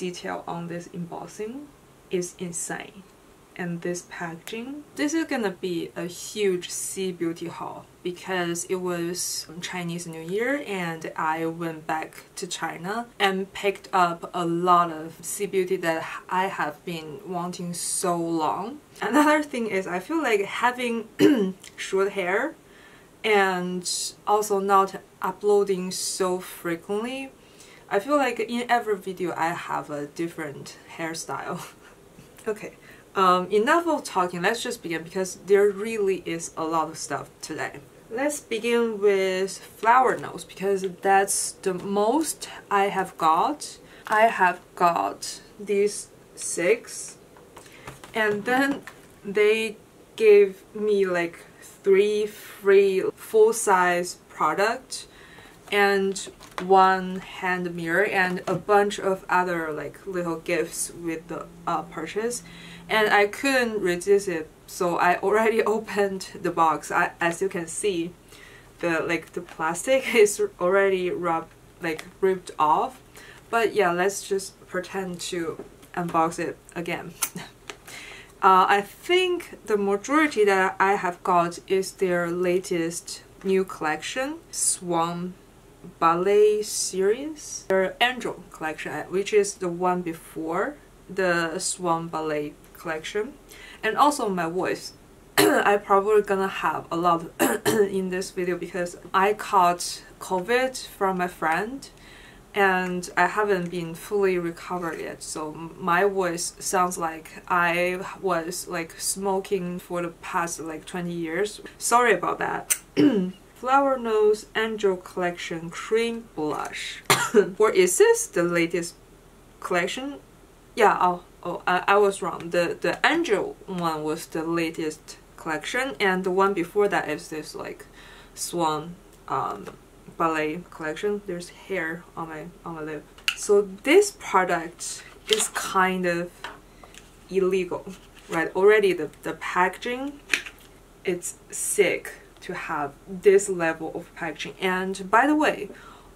detail on this embossing is insane and this packaging. This is gonna be a huge C Beauty haul because it was Chinese New Year and I went back to China and picked up a lot of C Beauty that I have been wanting so long. Another thing is I feel like having short hair and also not uploading so frequently I feel like in every video I have a different hairstyle. okay, um, enough of talking, let's just begin because there really is a lot of stuff today. Let's begin with Flower Knows because that's the most I have got. I have got these six and then they gave me like three free full-size product and one hand mirror and a bunch of other like little gifts with the uh, purchase. And I couldn't resist it so I already opened the box. I, as you can see the like the plastic is already rubbed like ripped off. But yeah let's just pretend to unbox it again. Uh, I think the majority that I have got is their latest new collection Swan ballet series. Their angel collection uh, which is the one before the swan ballet collection. And also my voice. I probably gonna have a lot in this video because I caught COVID from my friend and I haven't been fully recovered yet. So my voice sounds like I was like smoking for the past like 20 years. Sorry about that Flower Knows Angel Collection Cream Blush. or is this the latest collection? Yeah, oh, oh I, I was wrong. The, the Angel one was the latest collection and the one before that is this like Swan um, ballet collection. There's hair on my, on my lip. So this product is kind of illegal, right? Already the, the packaging, it's sick to have this level of packaging. And by the way,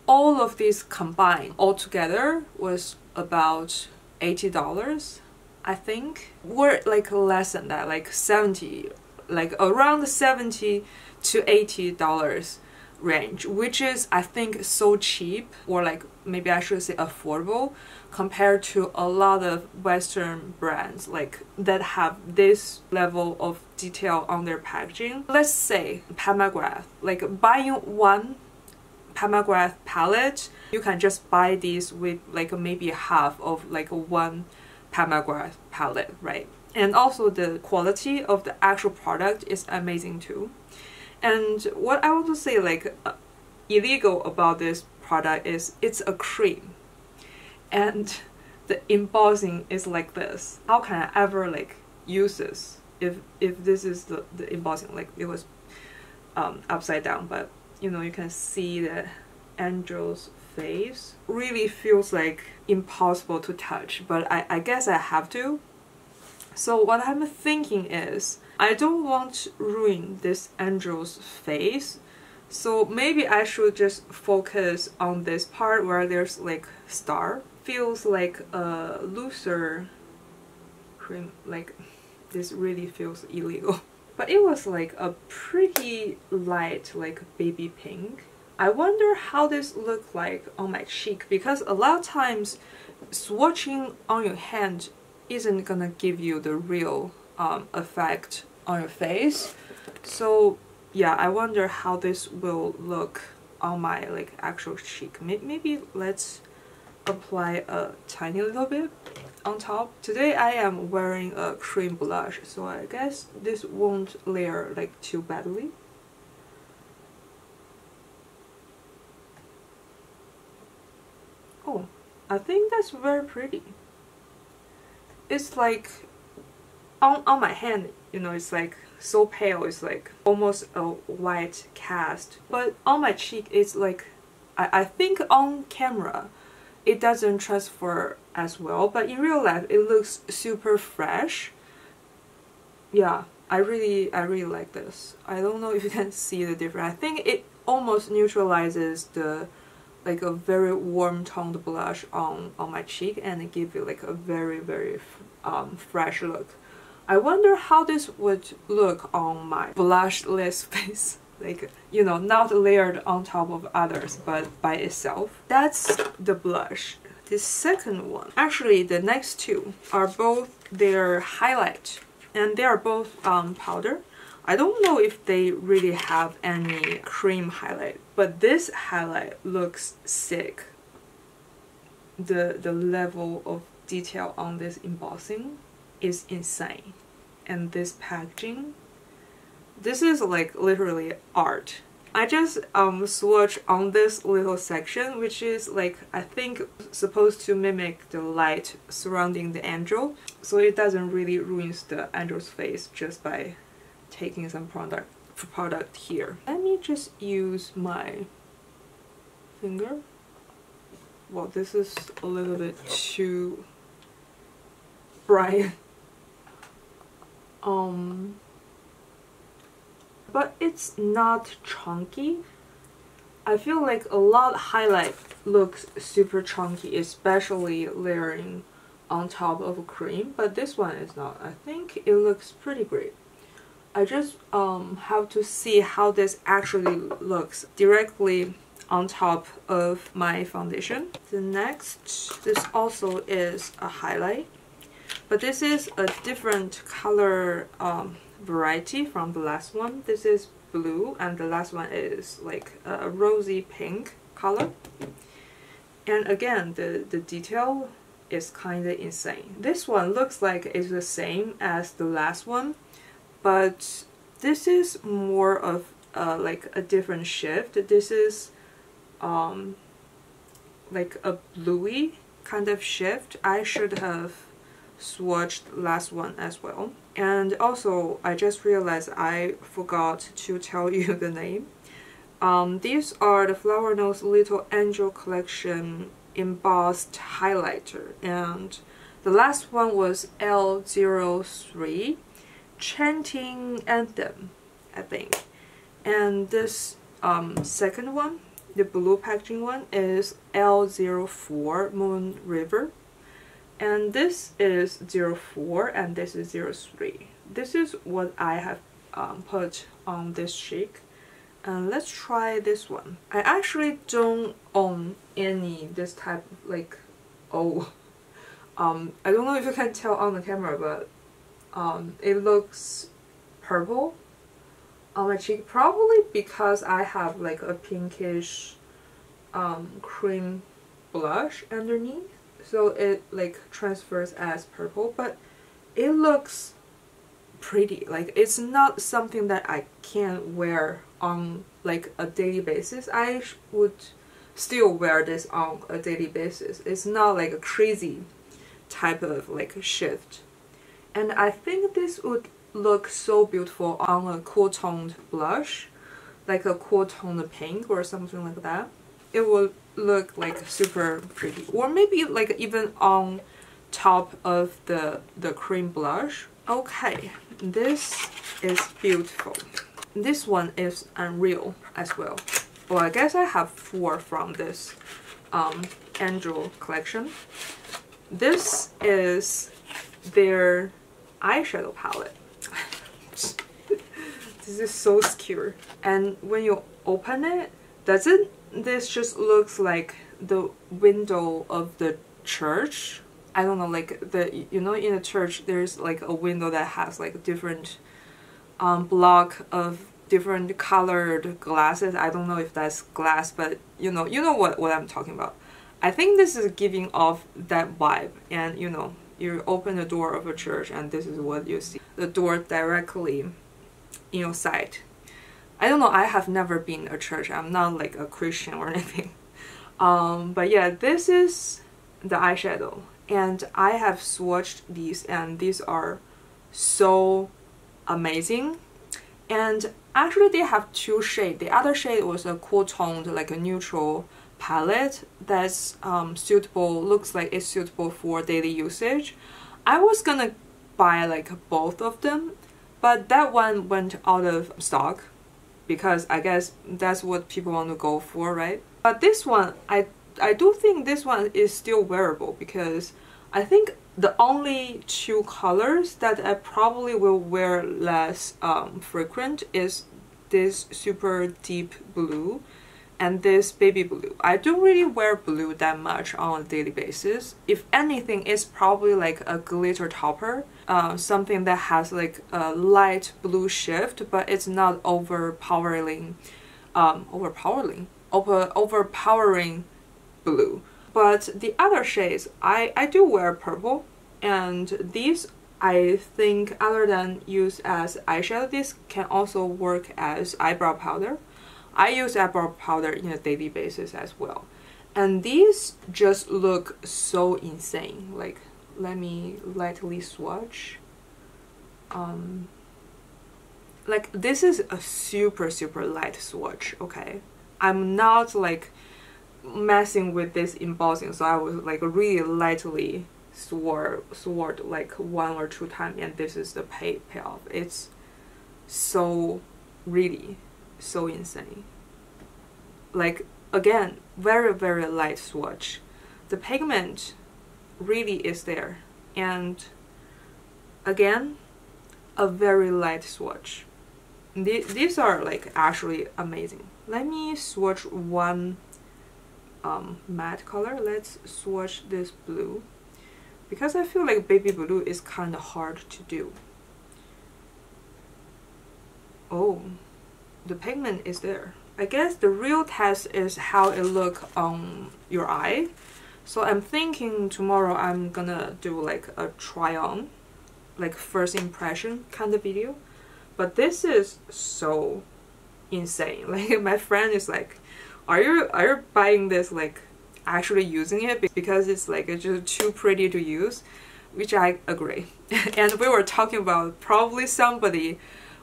all of these combined altogether was about $80, I think. Or like less than that, like 70, like around 70 to $80 range, which is I think so cheap or like maybe I should say affordable compared to a lot of western brands like that have this level of detail on their packaging. Let's say Pat McGrath, like buying one Pat McGrath palette, you can just buy these with like maybe half of like one Pat McGrath palette, right? And also the quality of the actual product is amazing too. And what I want to say like uh, illegal about this product is it's a cream and the embossing is like this. How can I ever like use this if if this is the, the embossing like it was um, upside down but you know you can see the angel's face. Really feels like impossible to touch but I, I guess I have to. So what I'm thinking is I don't want to ruin this angel's face so maybe I should just focus on this part where there's like star feels like a looser cream like this really feels illegal. But it was like a pretty light like baby pink. I wonder how this looked like on my cheek because a lot of times swatching on your hand isn't gonna give you the real um, effect on your face. So yeah I wonder how this will look on my like actual cheek. Maybe let's apply a tiny little bit on top. Today I am wearing a cream blush, so I guess this won't layer like too badly. Oh, I think that's very pretty. It's like on, on my hand, you know, it's like so pale, it's like almost a white cast. But on my cheek, it's like, I, I think on camera, it doesn't transfer as well but in real life it looks super fresh yeah I really I really like this I don't know if you can see the difference I think it almost neutralizes the like a very warm toned blush on, on my cheek and give you like a very very um, fresh look. I wonder how this would look on my blushless face. Like, you know, not layered on top of others, but by itself. That's the blush. The second one, actually the next two are both their highlight and they are both um, powder. I don't know if they really have any cream highlight, but this highlight looks sick. The, the level of detail on this embossing is insane. And this packaging, this is like literally art. I just um, swatch on this little section, which is like, I think supposed to mimic the light surrounding the angel. So it doesn't really ruin the angel's face just by taking some product, product here. Let me just use my finger. Well, this is a little bit too bright. Um, but it's not chunky. I feel like a lot highlight looks super chunky, especially layering on top of a cream, but this one is not. I think it looks pretty great. I just um, have to see how this actually looks directly on top of my foundation. The next, this also is a highlight, but this is a different color um, variety from the last one. This is blue and the last one is like a rosy pink color. And again, the, the detail is kind of insane. This one looks like it's the same as the last one, but this is more of uh, like a different shift. This is um, like a bluey kind of shift. I should have swatched last one as well. And also, I just realized I forgot to tell you the name. Um, these are the Flower Knows Little Angel Collection embossed highlighter and the last one was L03 Chanting Anthem, I think. And this um, second one, the blue packaging one, is L04 Moon River and this is 04 and this is 03 this is what I have um, put on this cheek and let's try this one. I actually don't own any this type like oh um I don't know if you can tell on the camera but um it looks purple on my cheek probably because I have like a pinkish um cream blush underneath so it like transfers as purple but it looks pretty. Like it's not something that I can wear on like a daily basis. I would still wear this on a daily basis. It's not like a crazy type of like shift. And I think this would look so beautiful on a cool toned blush like a cool toned pink or something like that. It would look like super pretty. Or maybe like even on top of the the cream blush. Okay this is beautiful. This one is unreal as well. Well i guess i have four from this um angel collection. This is their eyeshadow palette. This is so secure. And when you open it does it this just looks like the window of the church. I don't know, like the you know in a church there's like a window that has like a different um, block of different colored glasses. I don't know if that's glass, but you know you know what what I'm talking about. I think this is giving off that vibe, and you know you open the door of a church and this is what you see. The door directly in your sight I don't know, I have never been a church. I'm not like a Christian or anything. Um, but yeah, this is the eyeshadow. And I have swatched these and these are so amazing. And actually they have two shades. The other shade was a cool toned, like a neutral palette that's um, suitable, looks like it's suitable for daily usage. I was gonna buy like both of them, but that one went out of stock because I guess that's what people want to go for, right? But this one, I I do think this one is still wearable because I think the only two colors that I probably will wear less um, frequent is this super deep blue and this baby blue. I don't really wear blue that much on a daily basis. If anything, it's probably like a glitter topper, uh, something that has like a light blue shift, but it's not overpowering, um, overpowering, over overpowering blue. But the other shades, I, I do wear purple, and these I think other than use as eyeshadow, this can also work as eyebrow powder. I use eyebrow powder in a daily basis as well. And these just look so insane. Like, let me lightly swatch. Um, like, this is a super, super light swatch, okay? I'm not like messing with this embossing, so I was like really lightly sword, sword like one or two times, and this is the pay payoff. It's so really so insane. Like again, very very light swatch. The pigment really is there and again a very light swatch. These are like actually amazing. Let me swatch one um, matte color. Let's swatch this blue because I feel like baby blue is kind of hard to do. Oh, the pigment is there. I guess the real test is how it look on your eye. So I'm thinking tomorrow I'm gonna do like a try on, like first impression kind of video. But this is so insane. Like my friend is like, are you are you buying this like actually using it because it's like it's just too pretty to use, which I agree. and we were talking about probably somebody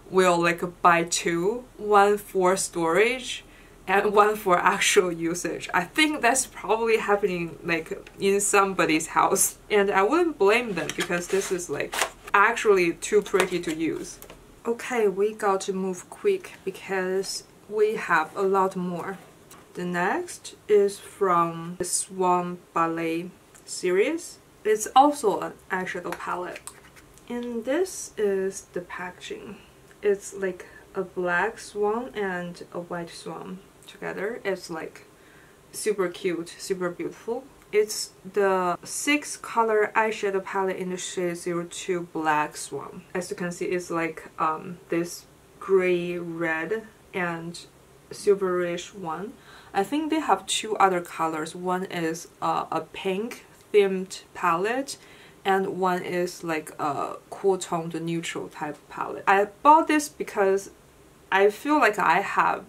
will like buy two, one for storage and one for actual usage. I think that's probably happening like in somebody's house. And I wouldn't blame them because this is like actually too pretty to use. Okay, we got to move quick because we have a lot more. The next is from the Swan Ballet series. It's also an eyeshadow palette. And this is the packaging it's like a black swan and a white swan together. It's like super cute, super beautiful. It's the six color eyeshadow palette in the shade 02 Black Swan. As you can see, it's like um, this gray red and silverish one. I think they have two other colors. One is uh, a pink themed palette and one is like a cool toned neutral type palette. I bought this because I feel like I have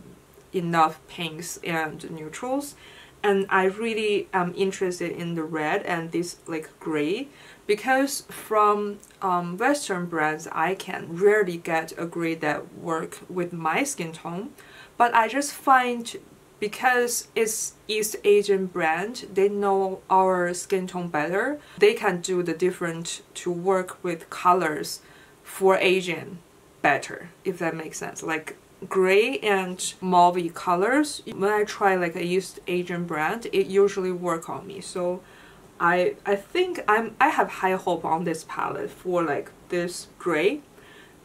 enough pinks and neutrals and I really am interested in the red and this like gray because from um, western brands I can rarely get a gray that work with my skin tone but I just find because it's East Asian brand, they know our skin tone better. They can do the different to work with colors for Asian better, if that makes sense. Like gray and mauve colors, when I try like a East Asian brand, it usually work on me. So I I think I'm I have high hope on this palette for like this gray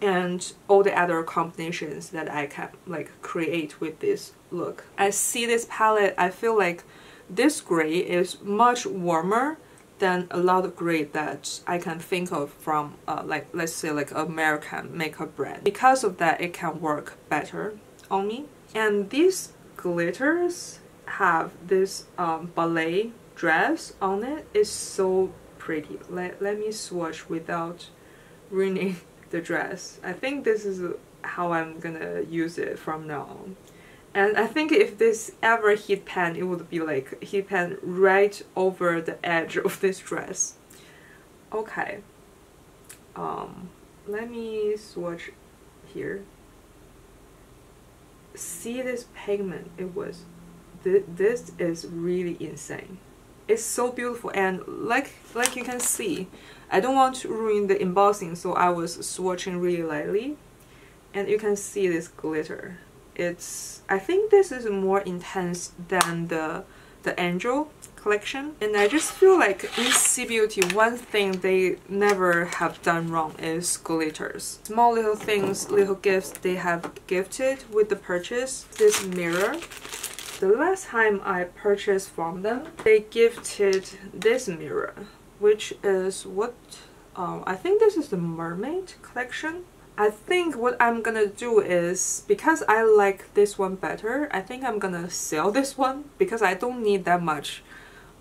and all the other combinations that I can like create with this look. I see this palette, I feel like this gray is much warmer than a lot of gray that I can think of from uh, like let's say like American makeup brand. Because of that it can work better on me. And these glitters have this um, ballet dress on it. It's so pretty. Let, let me swatch without ruining the dress. I think this is how I'm gonna use it from now on. And I think if this ever heat pan, it would be like heat pan right over the edge of this dress. Okay. Um, let me swatch here. See this pigment, it was, th this is really insane. It's so beautiful and like, like you can see, I don't want to ruin the embossing so I was swatching really lightly and you can see this glitter. It's I think this is more intense than the the Angel collection and I just feel like in Beauty one thing they never have done wrong is glitters. Small little things, little gifts they have gifted with the purchase. This mirror. The last time I purchased from them, they gifted this mirror, which is what um, I think this is the mermaid collection. I think what I'm gonna do is, because I like this one better, I think I'm gonna sell this one because I don't need that much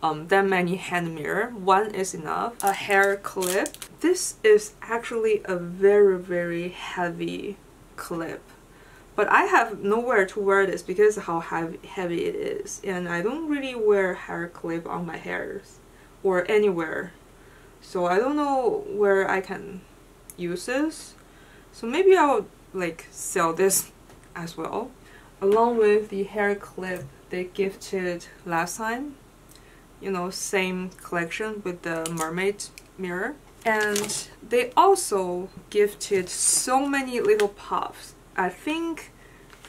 um, that many hand mirror. One is enough. A hair clip. This is actually a very very heavy clip. But I have nowhere to wear this because how heavy, heavy it is. And I don't really wear hair clip on my hairs or anywhere. So I don't know where I can use this. So maybe I'll like sell this as well. Along with the hair clip they gifted last time you know, same collection with the mermaid mirror. And they also gifted so many little puffs. I think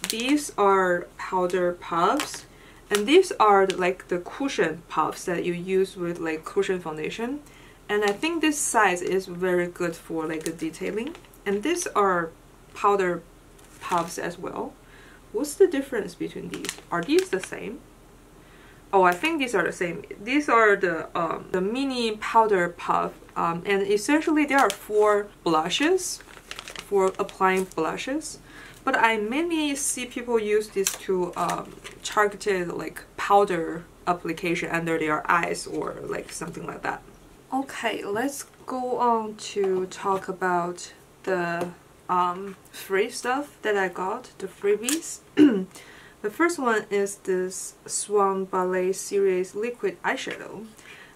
these are powder puffs and these are like the cushion puffs that you use with like cushion foundation. And I think this size is very good for like the detailing. And these are powder puffs as well. What's the difference between these? Are these the same? Oh, I think these are the same. These are the um, the mini powder puff, um, and essentially there are four blushes for applying blushes. But I mainly see people use this to um, targeted like powder application under their eyes or like something like that. Okay, let's go on to talk about the um, free stuff that I got, the freebies. The first one is this Swan Ballet Series Liquid Eyeshadow.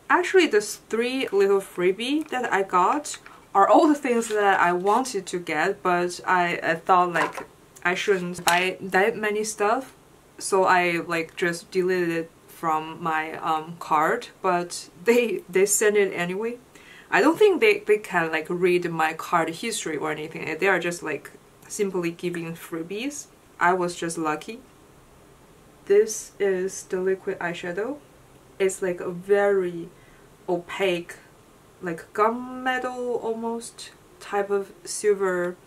Actually, the three little freebie that I got are all the things that I wanted to get, but I, I thought like I shouldn't buy that many stuff, so I like just deleted it from my um, card, but they they sent it anyway. I don't think they, they can like read my card history or anything. They are just like simply giving freebies. I was just lucky. This is the liquid eyeshadow. It's like a very opaque, like gunmetal almost type of silver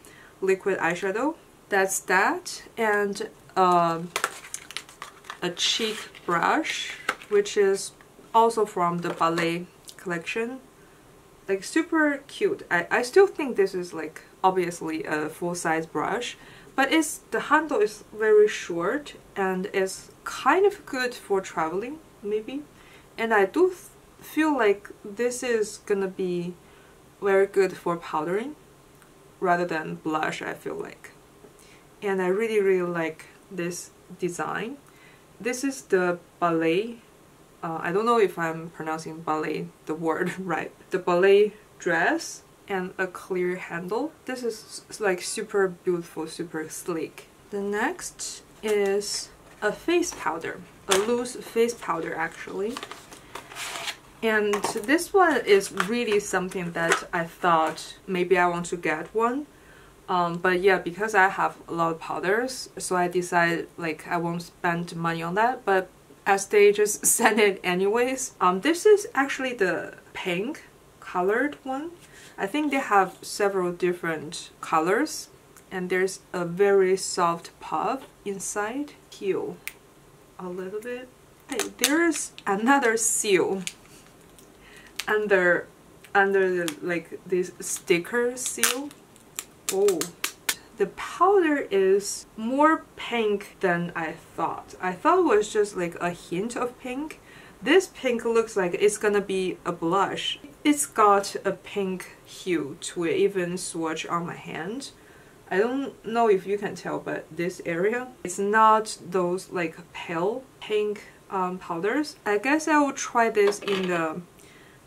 liquid eyeshadow. That's that. And um, a cheek brush, which is also from the Ballet collection. Like super cute. I, I still think this is like obviously a full-size brush, but it's the handle is very short and is kind of good for traveling maybe. And I do feel like this is gonna be very good for powdering rather than blush I feel like. And I really really like this design. This is the ballet uh, I don't know if I'm pronouncing ballet the word right the ballet dress and a clear handle this is like super beautiful super sleek the next is a face powder, a loose face powder actually. And this one is really something that I thought maybe I want to get one. Um, but yeah, because I have a lot of powders, so I decided like I won't spend money on that. But as they just sent it anyways, um, this is actually the pink colored one. I think they have several different colors and there's a very soft puff inside. Peel a little bit. Hey, there's another seal under under the like this sticker seal. Oh, the powder is more pink than I thought. I thought it was just like a hint of pink. This pink looks like it's gonna be a blush. It's got a pink hue to it, even swatch on my hand. I don't know if you can tell, but this area, it's not those like pale pink um, powders. I guess I will try this in the,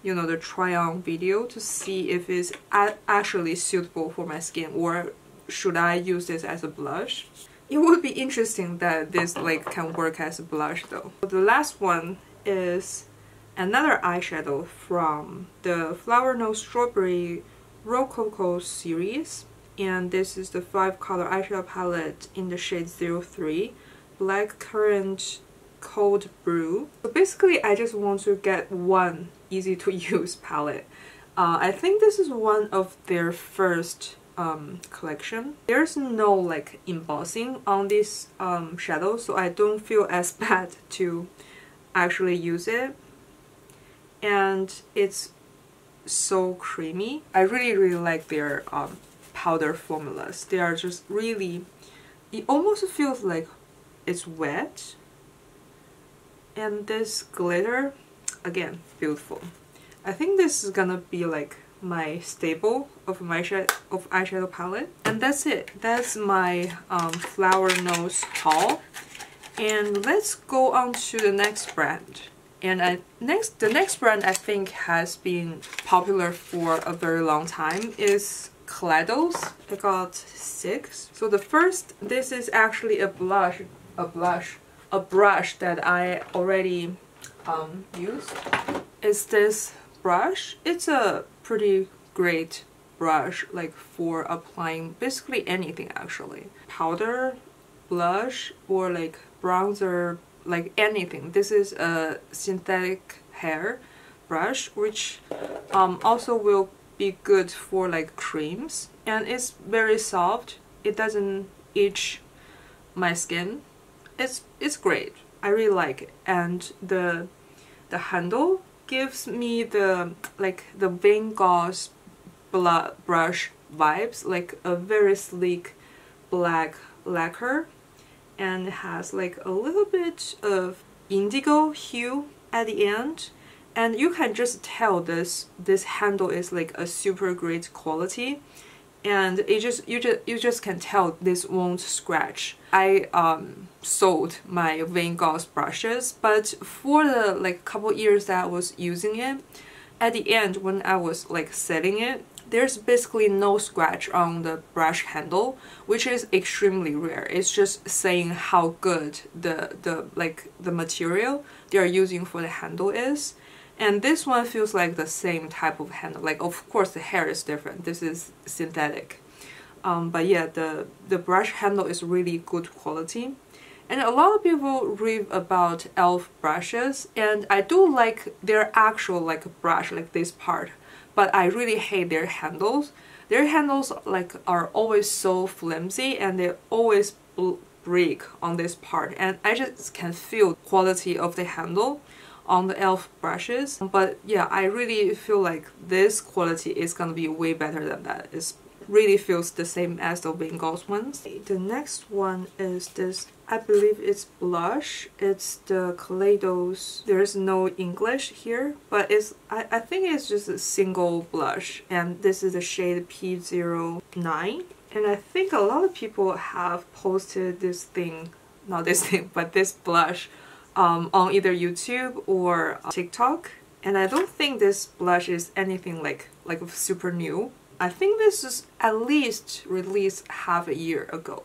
you know, the try on video to see if it's actually suitable for my skin or should I use this as a blush. It would be interesting that this like can work as a blush though. The last one is another eyeshadow from the Flower Knows Strawberry Rococo series and this is the 5 color eyeshadow palette in the shade 03 Black Currant Cold Brew. So basically I just want to get one easy to use palette. Uh, I think this is one of their first um, collection. There's no like embossing on this um, shadow so I don't feel as bad to actually use it and it's so creamy. I really really like their um, powder formulas. They are just really, it almost feels like it's wet and this glitter again beautiful I think this is gonna be like my staple of my of eyeshadow palette and that's it that's my um, Flower Knows haul and let's go on to the next brand and I, next the next brand I think has been popular for a very long time is Kaleidos. I got six. So the first, this is actually a blush, a blush, a brush that I already um, used. Is this brush? It's a pretty great brush like for applying basically anything actually. Powder, blush, or like bronzer, like anything. This is a synthetic hair brush which um, also will be good for like creams. And it's very soft. It doesn't itch my skin. It's it's great. I really like it. And the the handle gives me the like the Van Gogh's brush vibes like a very sleek black lacquer and has like a little bit of indigo hue at the end. And you can just tell this this handle is like a super great quality and it just you just you just can tell this won't scratch. I um sold my Van Gogh's brushes but for the like couple years that i was using it at the end when i was like setting it there's basically no scratch on the brush handle which is extremely rare. It's just saying how good the the like the material they are using for the handle is and this one feels like the same type of handle. Like, of course, the hair is different. This is synthetic. Um, but yeah, the, the brush handle is really good quality. And a lot of people rave about e.l.f. brushes, and I do like their actual like brush, like this part. But I really hate their handles. Their handles like are always so flimsy, and they always break on this part. And I just can feel quality of the handle on the e.l.f. brushes. But yeah, I really feel like this quality is gonna be way better than that. It really feels the same as the Van Gogh's ones. The next one is this, I believe it's blush. It's the Kaleidos. There's no English here, but it's I, I think it's just a single blush. And this is the shade P09. And I think a lot of people have posted this thing, not this thing, but this blush um, on either YouTube or TikTok. And I don't think this blush is anything like, like super new. I think this is at least released half a year ago.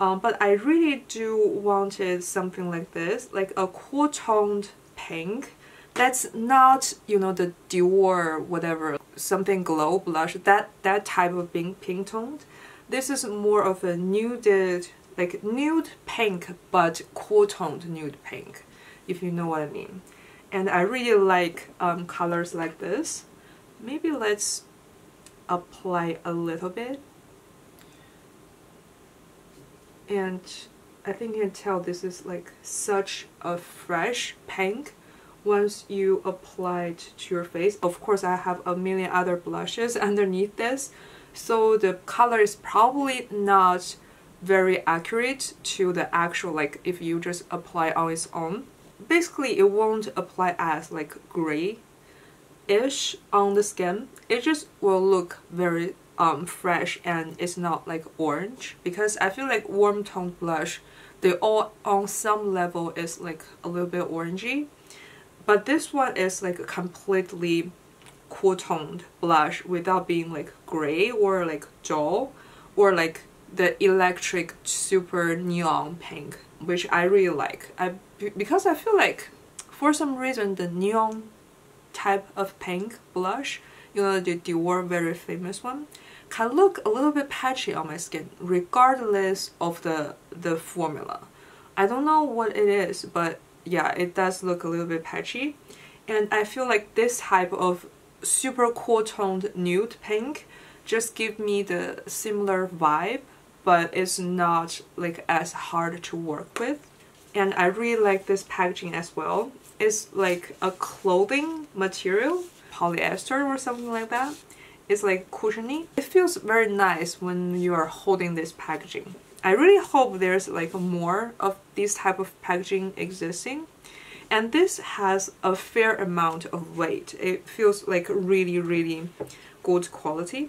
Um, but I really do wanted something like this, like a cool toned pink. That's not, you know, the Dior whatever, something glow blush, that, that type of pink, pink toned. This is more of a nuded like nude pink but cool toned nude pink if you know what I mean. And I really like um, colors like this. Maybe let's apply a little bit. And I think you can tell this is like such a fresh pink once you apply it to your face. Of course, I have a million other blushes underneath this, so the color is probably not very accurate to the actual like if you just apply on its own. Basically it won't apply as like gray ish on the skin. It just will look very um fresh and it's not like orange. Because I feel like warm toned blush they all on some level is like a little bit orangey. But this one is like a completely cool toned blush without being like gray or like dull or like the electric super neon pink which I really like I because I feel like for some reason the neon type of pink blush you know the Dior very famous one, can look a little bit patchy on my skin regardless of the the formula. I don't know what it is, but yeah, it does look a little bit patchy. And I feel like this type of super cool toned nude pink just give me the similar vibe, but it's not like as hard to work with. And I really like this packaging as well. It's like a clothing material, polyester or something like that. It's like cushiony. It feels very nice when you are holding this packaging. I really hope there's like more of this type of packaging existing. And this has a fair amount of weight. It feels like really, really good quality.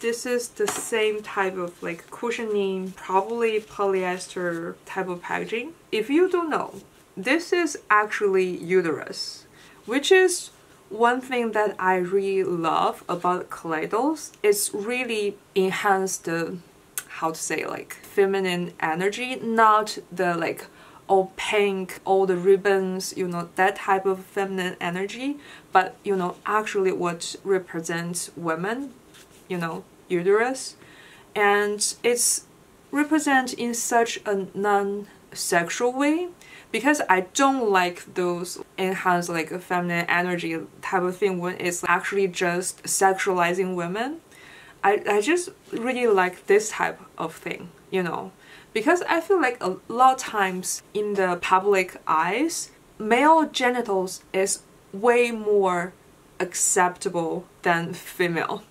This is the same type of like cushioning, probably polyester type of packaging. If you don't know, this is actually uterus, which is one thing that I really love about Kaleidos. It's really enhanced the how to say like feminine energy, not the like all pink, all the ribbons, you know, that type of feminine energy, but you know, actually what represents women, you know, uterus. And it's represent in such a non-sexual way because I don't like those enhanced like feminine energy type of thing when it's actually just sexualizing women. I, I just really like this type of thing, you know, because I feel like a lot of times in the public eyes, male genitals is way more acceptable than female.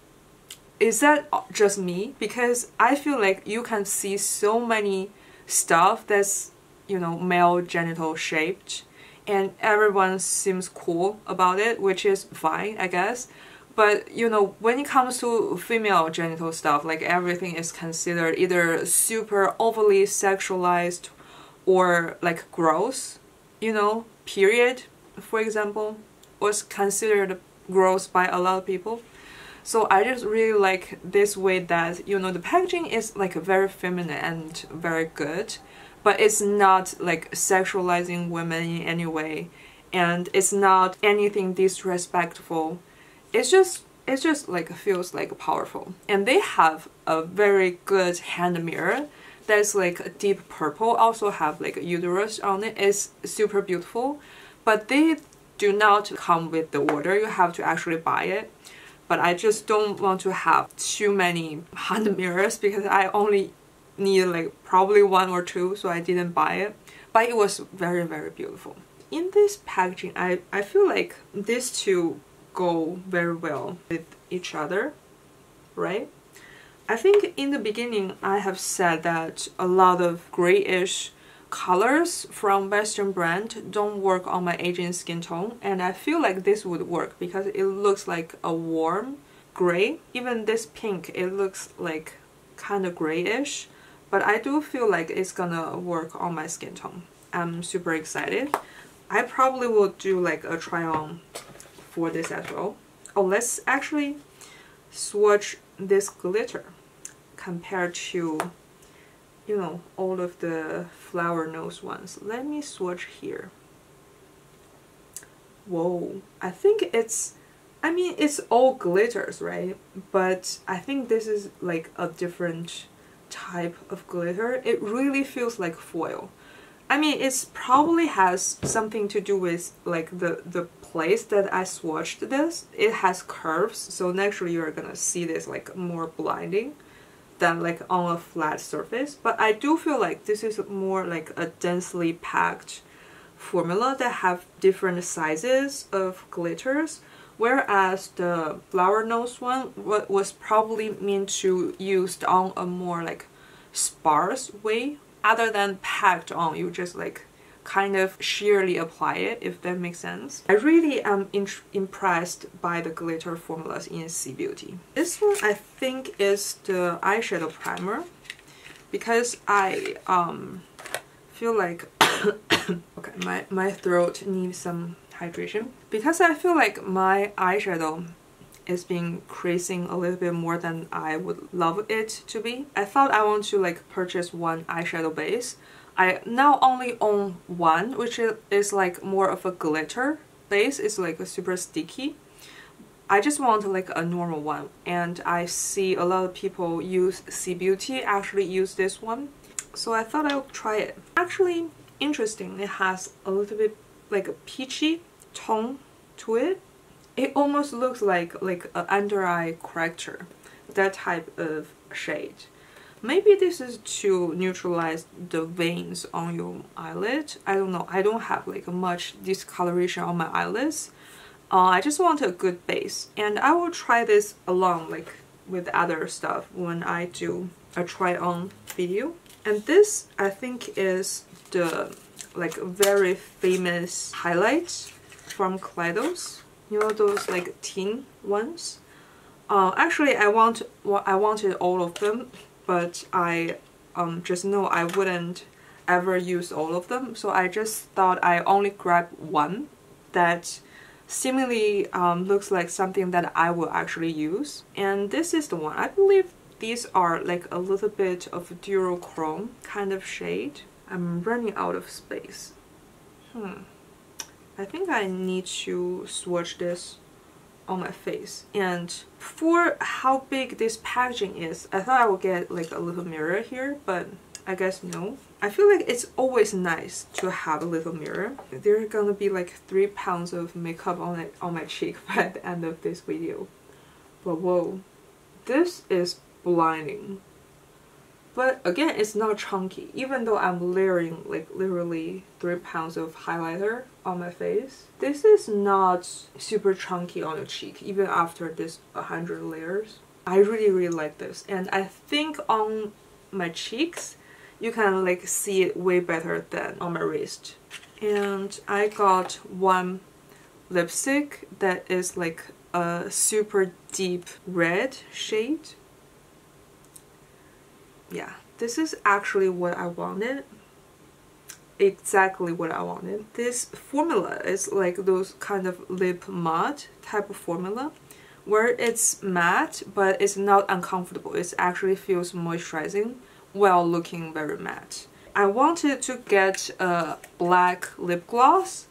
Is that just me? Because I feel like you can see so many stuff that's, you know, male genital shaped and everyone seems cool about it, which is fine, I guess. But you know, when it comes to female genital stuff, like everything is considered either super overly sexualized or like gross, you know, period, for example, was considered gross by a lot of people. So I just really like this way that, you know, the packaging is like very feminine and very good, but it's not like sexualizing women in any way, and it's not anything disrespectful. It's just it's just like feels like powerful. And they have a very good hand mirror that's like a deep purple also have like a uterus on it. It's super beautiful but they do not come with the order you have to actually buy it but I just don't want to have too many hand mirrors because I only need like probably one or two so I didn't buy it but it was very very beautiful in this packaging I, I feel like these two go very well with each other, right? I think in the beginning I have said that a lot of grayish colors from western brand don't work on my Asian skin tone and I feel like this would work because it looks like a warm gray. Even this pink, it looks like kind of grayish but I do feel like it's gonna work on my skin tone. I'm super excited. I probably will do like a try on for this as well. Oh, let's actually swatch this glitter compared to, you know, all of the Flower Knows ones. Let me swatch here. Whoa, I think it's, I mean, it's all glitters, right? But I think this is like a different type of glitter. It really feels like foil. I mean, it probably has something to do with like the, the place that I swatched this. It has curves, so naturally you're gonna see this like more blinding than like on a flat surface. But I do feel like this is more like a densely packed formula that have different sizes of glitters whereas the Flower Knows one was probably meant to used on a more like sparse way other than packed on, you just like kind of sheerly apply it, if that makes sense. I really am impressed by the glitter formulas in C Beauty. This one I think is the eyeshadow primer because I um, feel like okay my, my throat needs some hydration because I feel like my eyeshadow is being creasing a little bit more than I would love it to be. I thought I want to like purchase one eyeshadow base. I now only own one which is like more of a glitter base. It's like a super sticky. I just want like a normal one and I see a lot of people use C Beauty actually use this one so I thought I'll try it. Actually interesting it has a little bit like a peachy tone to it. It almost looks like like an under eye corrector that type of shade. Maybe this is to neutralize the veins on your eyelid. I don't know. I don't have like much discoloration on my eyelids. Uh, I just want a good base. And I will try this along like with other stuff when I do a try on video. And this I think is the like very famous highlight from Kaleidos. You know those like teen ones? Uh, actually I want I wanted all of them but I um, just know I wouldn't ever use all of them. So I just thought I only grab one that seemingly um, looks like something that I will actually use. And this is the one. I believe these are like a little bit of a duochrome kind of shade. I'm running out of space. Hmm. I think I need to swatch this on my face. And for how big this packaging is I thought I would get like a little mirror here but I guess no. I feel like it's always nice to have a little mirror. There's gonna be like three pounds of makeup on it on my cheek by the end of this video. But whoa this is blinding. But again, it's not chunky. Even though I'm layering like literally 3 pounds of highlighter on my face, this is not super chunky on the cheek even after this 100 layers. I really really like this and I think on my cheeks you can like see it way better than on my wrist. And I got one lipstick that is like a super deep red shade yeah, this is actually what I wanted. Exactly what I wanted. This formula is like those kind of lip matte type of formula where it's matte but it's not uncomfortable. It actually feels moisturizing while looking very matte. I wanted to get a black lip gloss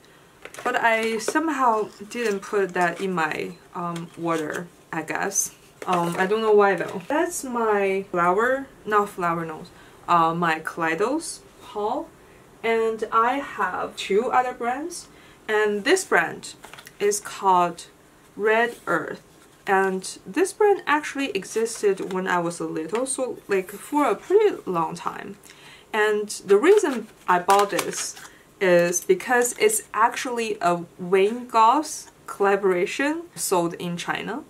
but I somehow didn't put that in my um, water, I guess. Um, I don't know why though. That's my flower, not Flower Knows, uh, my Kaleidos haul. And I have two other brands. And this brand is called Red Earth. And this brand actually existed when I was a little, so like for a pretty long time. And the reason I bought this is because it's actually a Wayne Goss collaboration sold in China.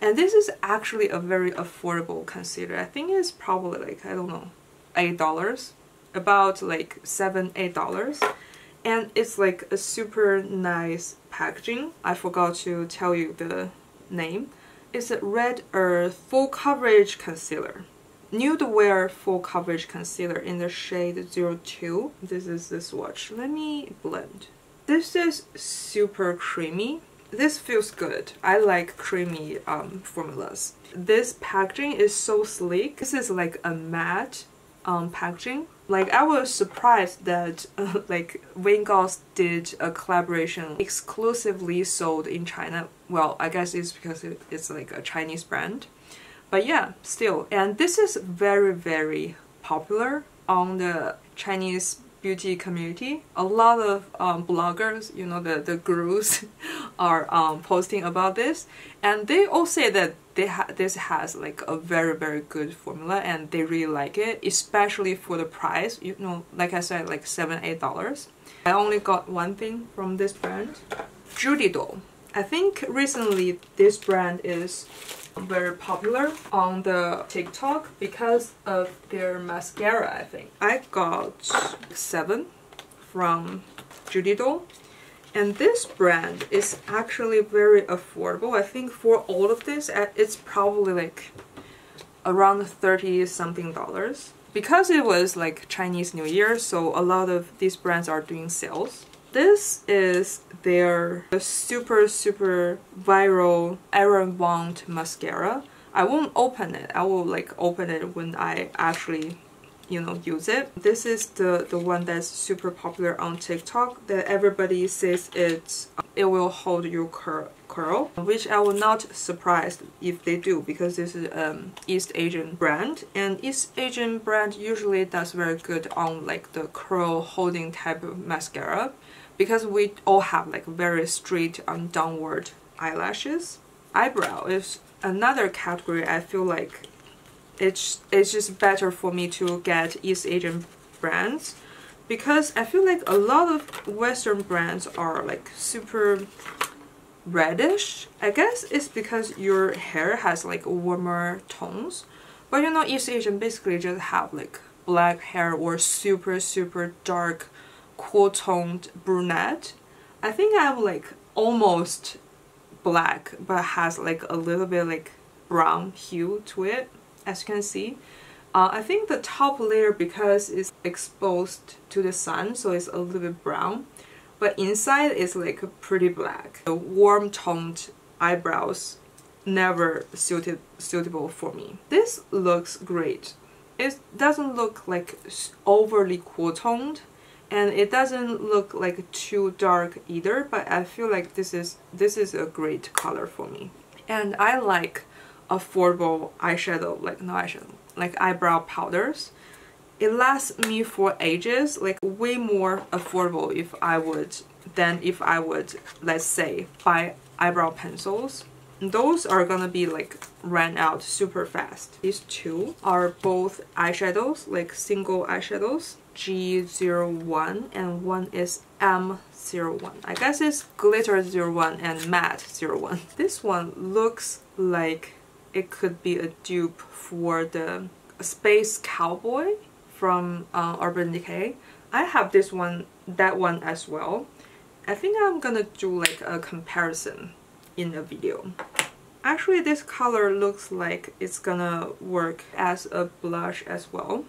And this is actually a very affordable concealer. I think it's probably like, I don't know, $8. About like 7 $8. And it's like a super nice packaging. I forgot to tell you the name. It's a Red Earth Full Coverage Concealer. Nude Wear Full Coverage Concealer in the shade 02. This is the swatch. Let me blend. This is super creamy this feels good. I like creamy um, formulas. This packaging is so sleek. This is like a matte um, packaging. Like I was surprised that uh, like Wayne Goss did a collaboration exclusively sold in China. Well, I guess it's because it, it's like a Chinese brand. But yeah, still. And this is very, very popular on the Chinese beauty community. A lot of um, bloggers, you know, the, the gurus are um, posting about this. And they all say that ha this has like a very, very good formula and they really like it, especially for the price. You know, like I said, like seven, eight dollars. I only got one thing from this brand, Judy Doll. I think recently this brand is very popular on the TikTok because of their mascara, I think. I got seven from Judy Doll. And this brand is actually very affordable. I think for all of this, uh, it's probably like around 30 something dollars. Because it was like Chinese New Year, so a lot of these brands are doing sales. This is their super super viral Aaron Wong mascara. I won't open it. I will like open it when I actually you know use it. This is the the one that's super popular on TikTok that everybody says it's it will hold your curl curl which I will not surprised if they do because this is um East Asian brand and East Asian brand usually does very good on like the curl holding type of mascara because we all have like very straight and downward eyelashes. Eyebrow is another category I feel like it's it's just better for me to get East Asian brands because I feel like a lot of Western brands are like super reddish. I guess it's because your hair has like warmer tones. But you know East Asian basically just have like black hair or super super dark cool toned brunette. I think I'm like almost black but has like a little bit like brown hue to it as you can see. Uh, I think the top layer because it's exposed to the sun so it's a little bit brown but inside is like pretty black. The warm toned eyebrows never suited suitable for me. This looks great. It doesn't look like overly cool toned and it doesn't look like too dark either but I feel like this is this is a great color for me and I like affordable eyeshadow like no eyeshadow like eyebrow powders it lasts me for ages like way more affordable if I would than if I would let's say buy eyebrow pencils those are gonna be like ran out super fast. These two are both eyeshadows, like single eyeshadows. G01 and one is M01. I guess it's glitter 01 and matte 01. This one looks like it could be a dupe for the Space Cowboy from uh, Urban Decay. I have this one, that one as well. I think I'm gonna do like a comparison in a video. Actually, this color looks like it's gonna work as a blush as well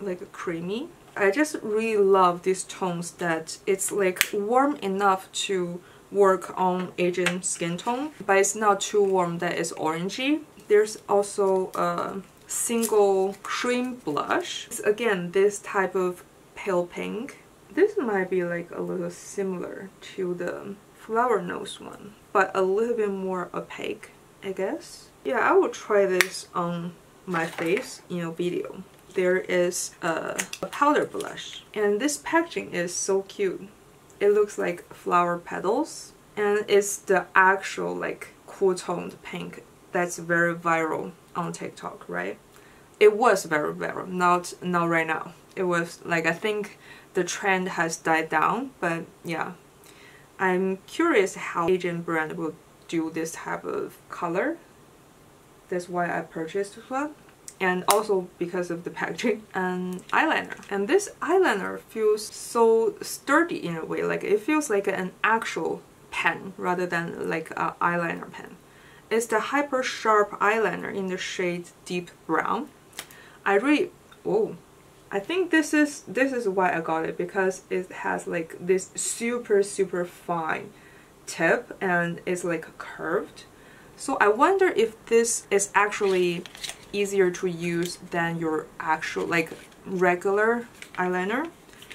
like creamy. I just really love these tones that it's like warm enough to work on Asian skin tone, but it's not too warm that it's orangey. There's also a single cream blush. It's again, this type of pale pink. This might be like a little similar to the Flower Knows one, but a little bit more opaque, I guess. Yeah, I will try this on my face in a video there is a, a powder blush. And this packaging is so cute. It looks like flower petals and it's the actual like cool toned pink that's very viral on TikTok, right? It was very viral, not not right now. It was like I think the trend has died down, but yeah. I'm curious how Asian brand will do this type of color. That's why I purchased this one and also because of the packaging and um, eyeliner. And this eyeliner feels so sturdy in a way like it feels like an actual pen rather than like an eyeliner pen. It's the hyper sharp eyeliner in the shade deep brown. I really oh I think this is this is why I got it because it has like this super super fine tip and it's like curved. So I wonder if this is actually easier to use than your actual like regular eyeliner.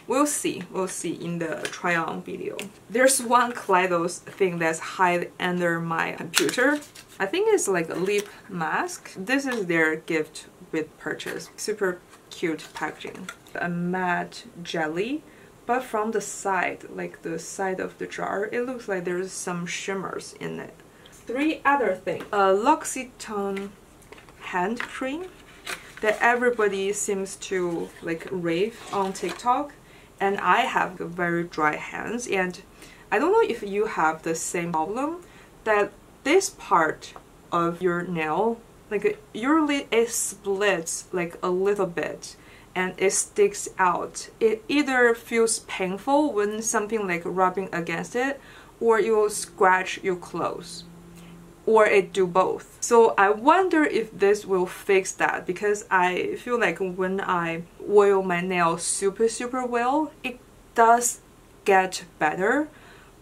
We'll see. We'll see in the try on video. There's one Kaleidos thing that's hide under my computer. I think it's like a lip mask. This is their gift with purchase. Super cute packaging. A matte jelly but from the side like the side of the jar it looks like there's some shimmers in it. Three other things. A L'Occitane hand cream that everybody seems to like rave on TikTok. And I have very dry hands. And I don't know if you have the same problem that this part of your nail like usually it splits like a little bit and it sticks out. It either feels painful when something like rubbing against it or you will scratch your clothes or it do both. So I wonder if this will fix that because I feel like when I oil my nails super super well, it does get better.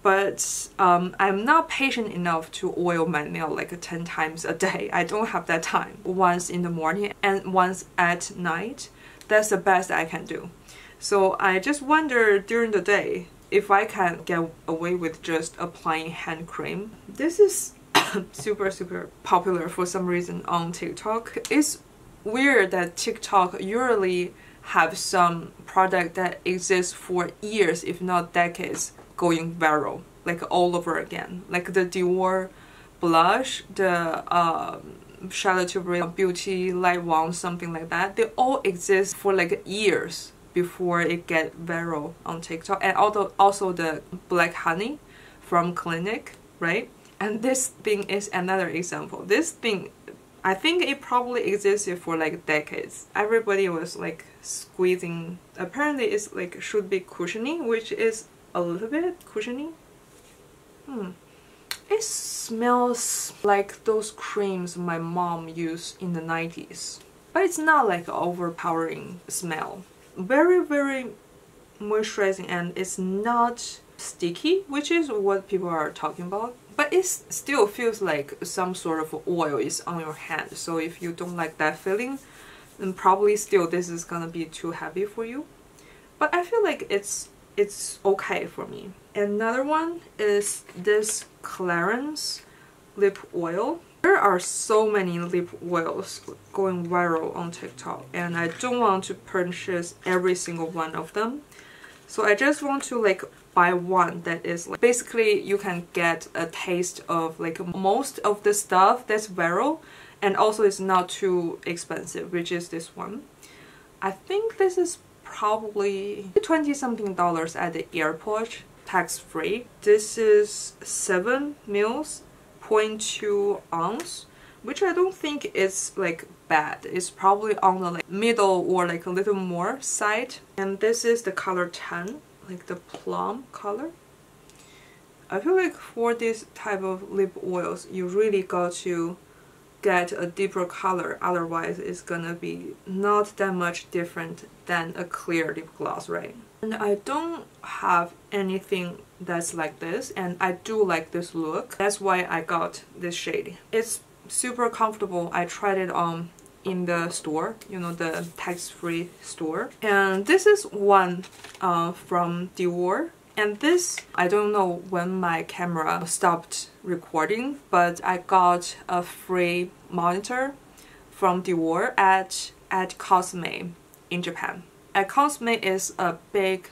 but um, I'm not patient enough to oil my nail like 10 times a day. I don't have that time. Once in the morning and once at night. That's the best I can do. So I just wonder during the day if I can get away with just applying hand cream. This is super super popular for some reason on TikTok. It's weird that TikTok usually have some product that exists for years if not decades going viral like all over again. Like the Dior blush the um, Charlotte Tilbury Beauty Light Wand something like that they all exist for like years before it get viral on TikTok. And also also the black honey from Clinique right and this thing is another example this thing I think it probably existed for like decades. Everybody was like squeezing. Apparently it's like should be cushiony, which is a little bit cushiony. Hmm. It smells like those creams my mom used in the 90s. But it's not like overpowering smell. Very, very moisturizing and it's not sticky, which is what people are talking about but it still feels like some sort of oil is on your hand. So if you don't like that feeling then probably still this is gonna be too heavy for you. But I feel like it's it's okay for me. Another one is this Clarins lip oil. There are so many lip oils going viral on TikTok and I don't want to purchase every single one of them. So I just want to like buy one that is like basically you can get a taste of like most of the stuff that's viral and also it's not too expensive which is this one I think this is probably 20 something dollars at the airport tax free this is 7 mils 0.2 ounce which I don't think is like bad. It's probably on the like middle or like a little more side. And this is the color 10 like the plum color. I feel like for this type of lip oils, you really got to get a deeper color, otherwise it's gonna be not that much different than a clear lip gloss, right? And I don't have anything that's like this, and I do like this look. That's why I got this shade. It's super comfortable. I tried it on in the store, you know, the tax-free store. And this is one uh, from Dior. And this, I don't know when my camera stopped recording, but I got a free monitor from Dior at, at Cosme in Japan. At Cosme is a big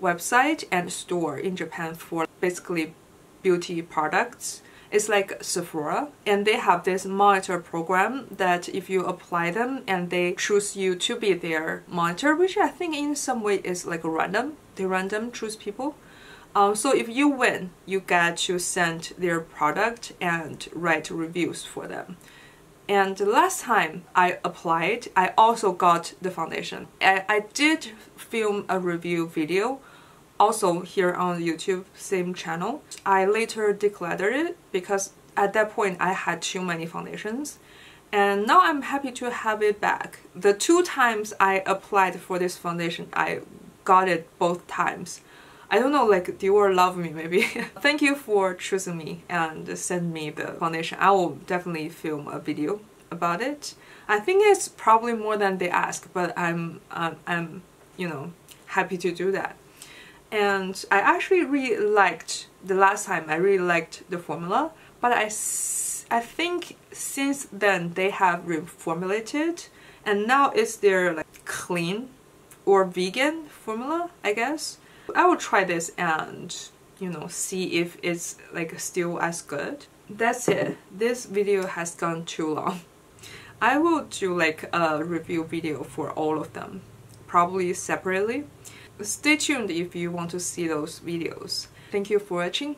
website and store in Japan for basically beauty products it's like Sephora and they have this monitor program that if you apply them and they choose you to be their monitor which I think in some way is like random they random choose people. Um, so if you win you get to send their product and write reviews for them. And the last time I applied I also got the foundation. I, I did film a review video also here on YouTube, same channel. I later decluttered it because at that point I had too many foundations and now I'm happy to have it back. The two times I applied for this foundation, I got it both times. I don't know, like Dior love me maybe. Thank you for choosing me and send me the foundation. I will definitely film a video about it. I think it's probably more than they ask, but I'm, I'm, you know, happy to do that and I actually really liked the last time I really liked the formula but I, I think since then they have reformulated and now it's their like clean or vegan formula I guess. I will try this and you know see if it's like still as good. That's it. This video has gone too long. I will do like a review video for all of them probably separately Stay tuned if you want to see those videos. Thank you for watching.